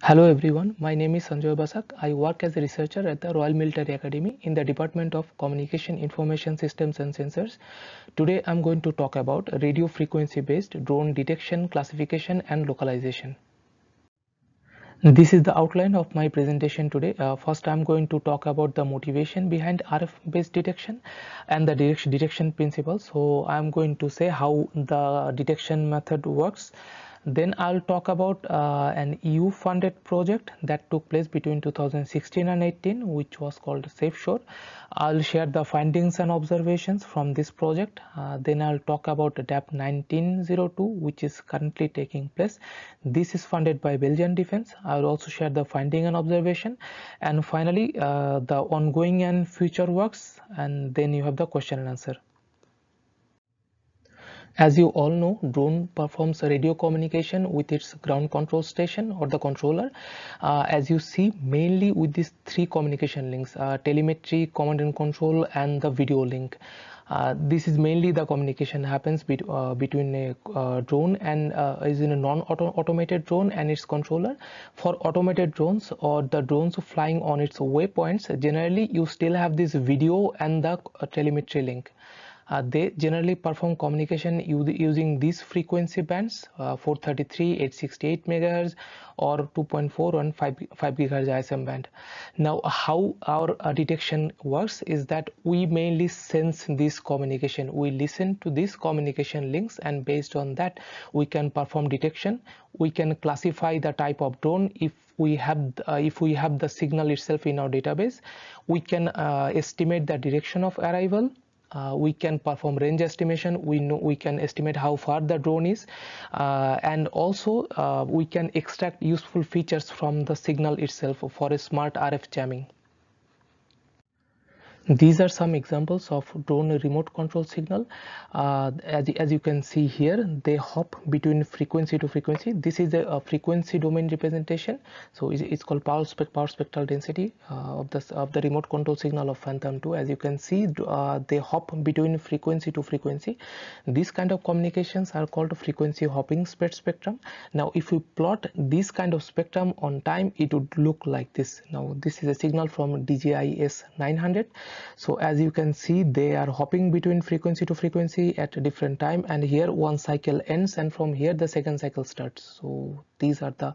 Hello everyone, my name is Sanjoy Basak. I work as a researcher at the Royal Military Academy in the Department of Communication Information Systems and Sensors. Today I'm going to talk about radio frequency based drone detection, classification and localization. This is the outline of my presentation today. Uh, first, I'm going to talk about the motivation behind RF based detection and the detection principles. So, I'm going to say how the detection method works then I'll talk about uh, an EU funded project that took place between 2016 and 18 which was called SafeShore. I'll share the findings and observations from this project. Uh, then I'll talk about DAP 1902 which is currently taking place. This is funded by Belgian Defense. I'll also share the finding and observation and finally uh, the ongoing and future works and then you have the question and answer. As you all know, drone performs radio communication with its ground control station or the controller. Uh, as you see, mainly with these three communication links, uh, telemetry, command and control, and the video link. Uh, this is mainly the communication happens uh, between a uh, drone and uh, is in a non-automated drone and its controller. For automated drones or the drones flying on its waypoints, generally you still have this video and the telemetry link they generally perform communication using these frequency bands uh, 433 868 megahertz or 2.4 and 5, 5 gigahertz ISM band. Now how our uh, detection works is that we mainly sense this communication. We listen to these communication links and based on that we can perform detection. We can classify the type of drone if we have uh, if we have the signal itself in our database. We can uh, estimate the direction of arrival uh, we can perform range estimation. We know we can estimate how far the drone is. Uh, and also uh, we can extract useful features from the signal itself for a smart RF jamming these are some examples of drone remote control signal. Uh, as, as you can see here they hop between frequency to frequency. This is a, a frequency domain representation. So it's, it's called power, spec, power spectral density uh, of the of the remote control signal of phantom 2 as you can see uh, they hop between frequency to frequency. These kind of communications are called frequency hopping spread spectrum. Now if we plot this kind of spectrum on time it would look like this. Now this is a signal from DJI S900 so as you can see they are hopping between frequency to frequency at a different time. And here one cycle ends and from here the second cycle starts. So these are the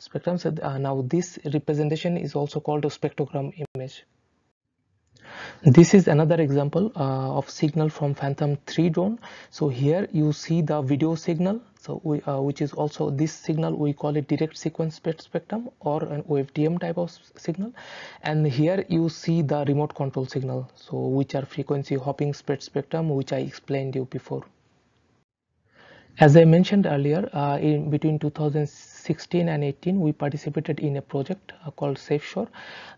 spectrums. Uh, now this representation is also called a spectrogram image this is another example uh, of signal from phantom 3 drone. So here you see the video signal. So we, uh, which is also this signal we call it direct sequence spectrum or an OFDM type of signal. And here you see the remote control signal so which are frequency hopping spread spectrum which I explained you before. As I mentioned earlier uh, in between 2006 16 and 18 we participated in a project uh, called SafeShore.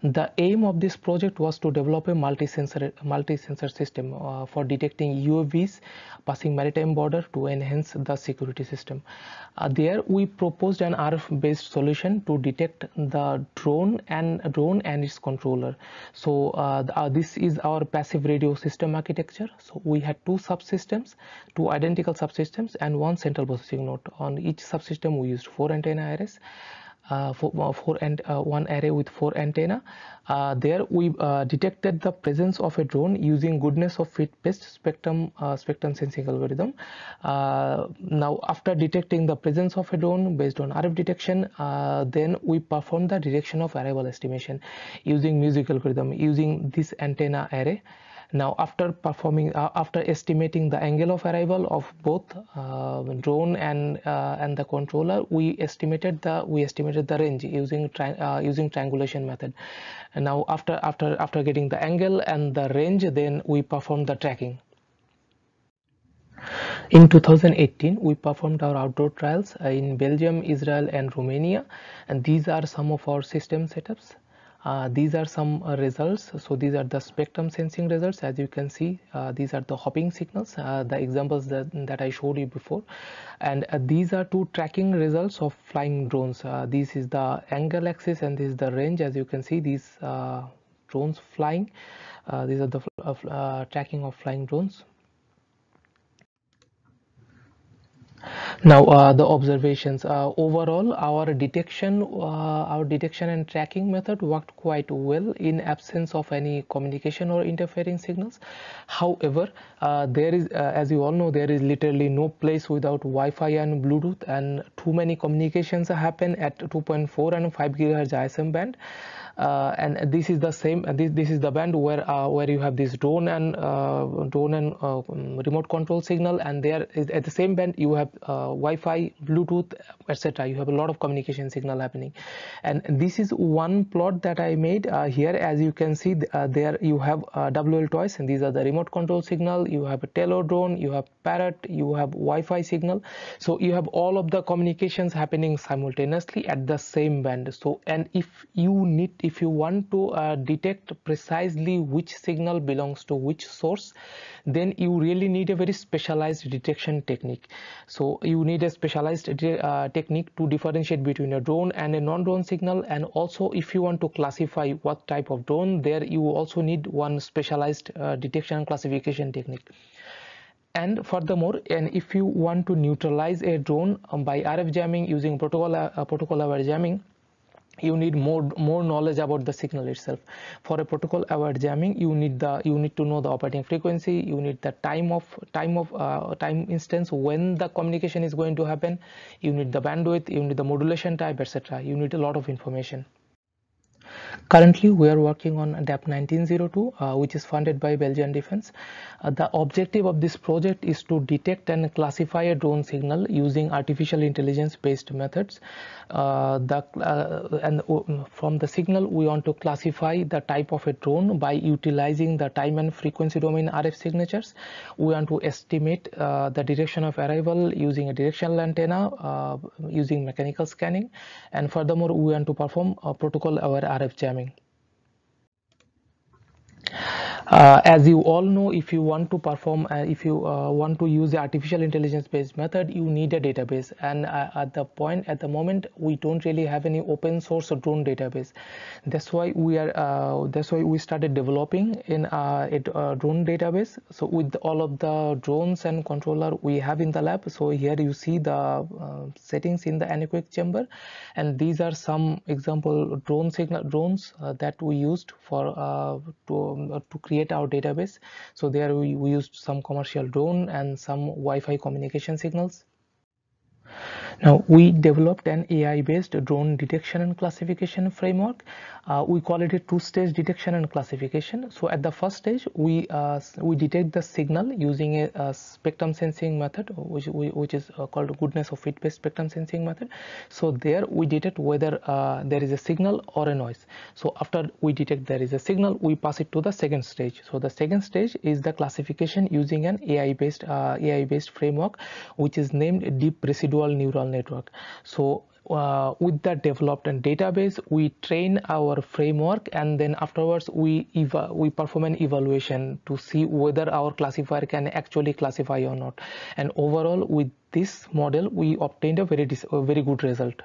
The aim of this project was to develop a multi-sensor multi-sensor system uh, for detecting UAVs passing maritime border to enhance the security system. Uh, there we proposed an RF based solution to detect the drone and drone and its controller. So uh, the, uh, this is our passive radio system architecture. So we had two subsystems, two identical subsystems and one central processing node. On each subsystem we used four antennas antenna arrays uh, for, uh, four and uh, one array with four antenna. Uh, there we uh, detected the presence of a drone using goodness of fit based spectrum uh, spectrum sensing algorithm. Now after detecting the presence of a drone based on RF detection then we perform the direction of arrival estimation using music algorithm using this antenna array now after performing uh, after estimating the angle of arrival of both uh, drone and uh, and the controller we estimated the we estimated the range using uh, using triangulation method. And now after after after getting the angle and the range then we perform the tracking. In 2018, we performed our outdoor trials in Belgium, Israel and Romania. And these are some of our system setups. Uh, these are some uh, results. So these are the spectrum sensing results. As you can see uh, these are the hopping signals uh, the examples that, that I showed you before. And uh, these are two tracking results of flying drones. This is the angle axis and this is the range. As you can see these drones flying. These are the tracking of flying drones now uh, the observations uh, overall our detection uh, our detection and tracking method worked quite well in absence of any communication or interfering signals. However uh, there is uh, as you all know there is literally no place without wi-fi and bluetooth and too many communications happen at 2.4 and 5 gigahertz ism band. Uh, and this is the same this, this is the band where where you have this drone and drone and remote control signal and there is at the same band you have wi-fi bluetooth etc you have a lot of communication signal happening. And this is one plot that i made uh, here. As you can see uh, there you have uh, wl toys and these are the remote control signal. You have a Tello drone you have parrot you have wi-fi signal. So you have all of the communications happening simultaneously at the same band. So and if you need if you want to uh, detect precisely which signal belongs to which source then you really need a very specialized detection technique. So you need a specialized uh, technique to differentiate between a drone and a non-drone signal. And also if you want to classify what type of drone there you also need one specialized uh, detection classification technique. And furthermore and if you want to neutralize a drone um, by RF jamming using protocol uh, protocol aware jamming you need more more knowledge about the signal itself. For a protocol aware jamming you need the you need to know the operating frequency. You need the time of time of uh, time instance when the communication is going to happen. You need the bandwidth you need the modulation type etc you need a lot of information Currently, we are working on DAP 1902, uh, which is funded by Belgian Defense. Uh, the objective of this project is to detect and classify a drone signal using artificial intelligence based methods. Uh, the, uh, and uh, from the signal, we want to classify the type of a drone by utilizing the time and frequency domain RF signatures. We want to estimate uh, the direction of arrival using a directional antenna using mechanical scanning. And furthermore, we want to perform a protocol aware RF jamming uh, as you all know if you want to perform uh, if you uh, want to use the artificial intelligence based method you need a database. And uh, at the point at the moment we don't really have any open source drone database. That's why we are uh, that's why we started developing in uh, a drone database. So with all of the drones and controller we have in the lab so here you see the settings in the anechoic chamber. And these are some example drone signal drones that we used for to, to create create our database. So there we, we used some commercial drone and some Wi-Fi communication signals now we developed an AI based drone detection and classification framework. Uh, we call it a two-stage detection and classification. So at the first stage we uh, we detect the signal using a, a spectrum sensing method which which is uh, called goodness of fit based spectrum sensing method. So there we detect whether uh, there is a signal or a noise. So after we detect there is a signal we pass it to the second stage. So the second stage is the classification using an AI based uh, AI based framework which is named deep residual neural network. So uh, with that developed and database we train our framework and then afterwards we we perform an evaluation to see whether our classifier can actually classify or not. And overall with this model we obtained a very a very good result.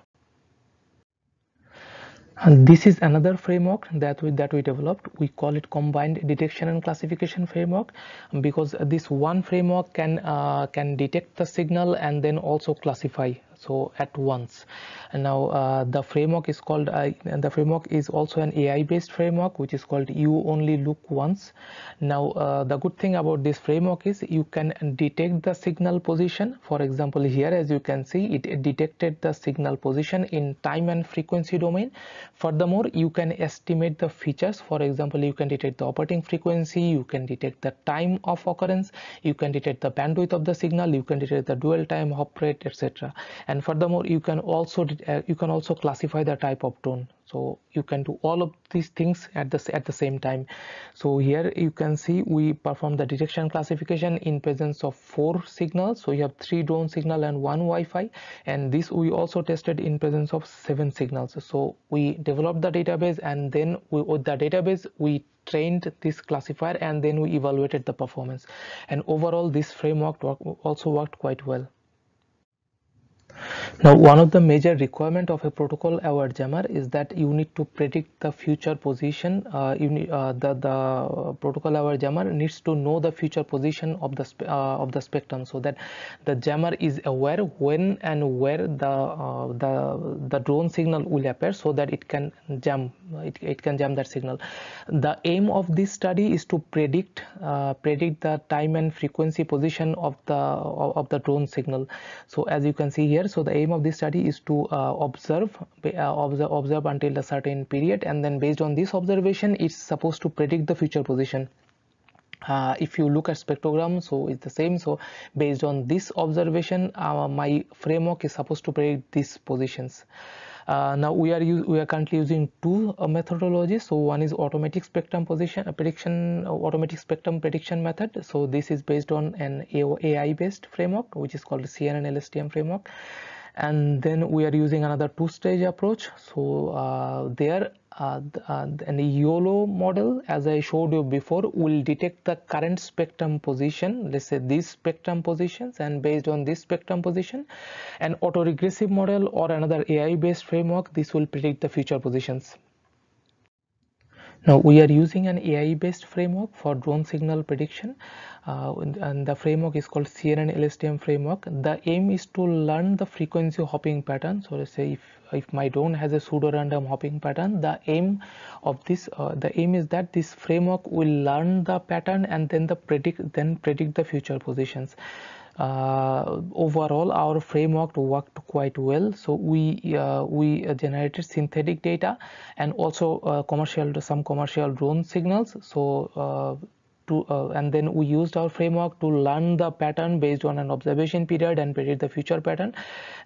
And this is another framework that we that we developed. We call it combined detection and classification framework because this one framework can uh, can detect the signal and then also classify so at once and now uh, the framework is called uh, the framework is also an AI based framework which is called you only look once. Now uh, the good thing about this framework is you can detect the signal position. For example here as you can see it detected the signal position in time and frequency domain. Furthermore you can estimate the features. For example you can detect the operating frequency you can detect the time of occurrence you can detect the bandwidth of the signal you can detect the dwell time hop rate etc and furthermore you can also uh, you can also classify the type of drone so you can do all of these things at the at the same time. So here you can see we perform the detection classification in presence of four signals. So you have three drone signal and one wi-fi. And this we also tested in presence of seven signals. So we developed the database and then we, with the database we trained this classifier and then we evaluated the performance. And overall this framework also worked quite well Now, one of the major requirement of a protocol aware jammer is that you need to predict the future position. Uh, you uh, the the protocol aware jammer needs to know the future position of the uh, of the spectrum, so that the jammer is aware when and where the uh, the the drone signal will appear, so that it can jam it, it can jam that signal. The aim of this study is to predict uh, predict the time and frequency position of the of the drone signal. So as you can see here so the aim of this study is to uh, observe, uh, observe observe until a certain period and then based on this observation it's supposed to predict the future position. Uh, if you look at spectrogram so it's the same. So based on this observation uh, my framework is supposed to predict these positions uh, now we are we are currently using two uh, methodologies. So one is automatic spectrum position uh, prediction uh, automatic spectrum prediction method. So this is based on an AI based framework which is called CNN LSTM framework and then we are using another two stage approach. So uh, there uh, uh, the YOLO model as I showed you before will detect the current spectrum position let's say these spectrum positions and based on this spectrum position an autoregressive model or another AI based framework this will predict the future positions now we are using an AI based framework for drone signal prediction uh, and the framework is called CNN LSTM framework. The aim is to learn the frequency hopping pattern. So let's say if, if my drone has a pseudo random hopping pattern, the aim of this uh, the aim is that this framework will learn the pattern and then the predict then predict the future positions. Uh, overall our framework worked quite well. So we uh, we generated synthetic data and also uh, commercial some commercial drone signals. So to uh, and then we used our framework to learn the pattern based on an observation period and predict the future pattern.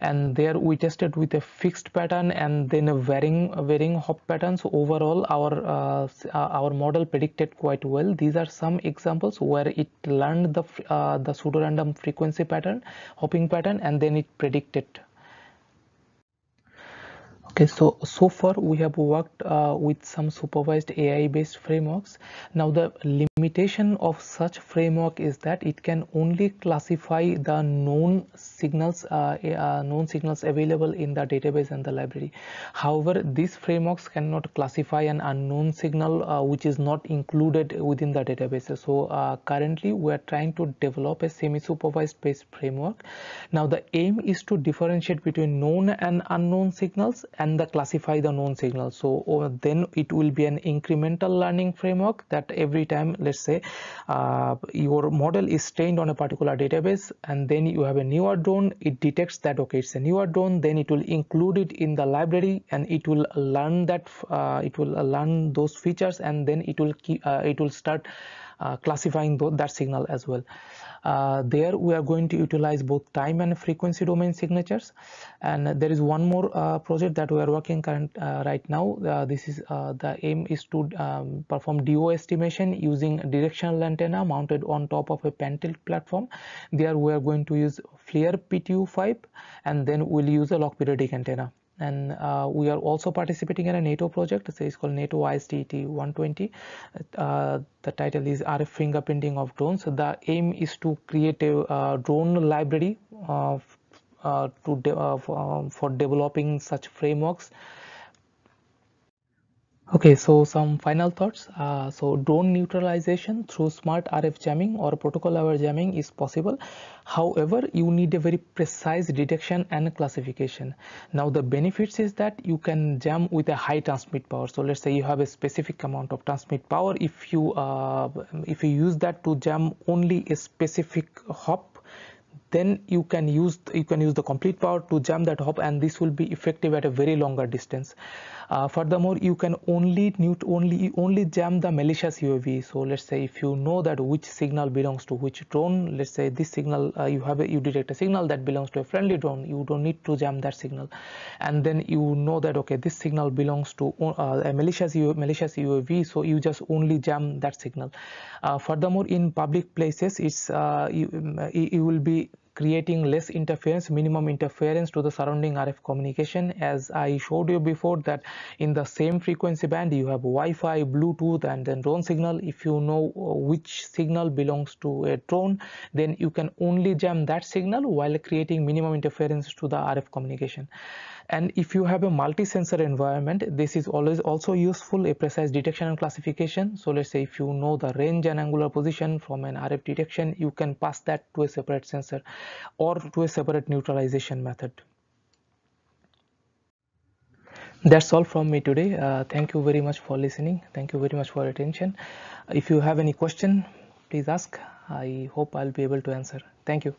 And there we tested with a fixed pattern and then a varying varying hop pattern so overall our uh, our model predicted quite well. These are some examples where it learned the uh, the pseudo random frequency pattern hopping pattern and then it predicted okay so so far we have worked uh, with some supervised ai based frameworks. Now the limitation of such framework is that it can only classify the known signals uh, uh, known signals available in the database and the library. However these frameworks cannot classify an unknown signal uh, which is not included within the database. So uh, currently we are trying to develop a semi supervised based framework. Now the aim is to differentiate between known and unknown signals and the classify the known signal. So uh, then it will be an incremental learning framework that every time let's say uh, your model is trained on a particular database and then you have a newer drone it detects that okay it's a newer drone then it will include it in the library and it will learn that uh, it will learn those features and then it will keep uh, it will start uh, classifying that signal as well. Uh, there we are going to utilize both time and frequency domain signatures. And there is one more uh, project that we are working current uh, right now uh, this is uh, the aim is to um, perform DO estimation using directional antenna mounted on top of a Pantilt platform there we are going to use FLIR PTU5 and then we'll use a log periodic antenna and uh, we are also participating in a NATO project. So it's called NATO ISTT 120. Uh, the title is RF fingerprinting of drones. So the aim is to create a uh, drone library uh, to de uh, for, for developing such frameworks Okay, so some final thoughts. Uh, so drone neutralization through smart RF jamming or protocol aware jamming is possible. However, you need a very precise detection and classification. Now the benefits is that you can jam with a high transmit power. So let's say you have a specific amount of transmit power. If you uh, if you use that to jam only a specific hop then you can use you can use the complete power to jam that hop and this will be effective at a very longer distance. Uh, furthermore you can only mute only only jam the malicious uav so let's say if you know that which signal belongs to which drone let's say this signal uh, you have a, you detect a signal that belongs to a friendly drone you don't need to jam that signal. And then you know that okay this signal belongs to uh, a malicious U malicious uav so you just only jam that signal. Uh, furthermore in public places it's uh, you, you will be creating less interference minimum interference to the surrounding RF communication. As I showed you before that in the same frequency band you have Wi-Fi Bluetooth and then drone signal. If you know uh, which signal belongs to a drone then you can only jam that signal while creating minimum interference to the RF communication. And if you have a multi-sensor environment this is always also useful a precise detection and classification. So let's say if you know the range and angular position from an RF detection you can pass that to a separate sensor or to a separate neutralization method. That's all from me today. Uh, thank you very much for listening. Thank you very much for attention. If you have any question please ask. I hope i'll be able to answer. Thank you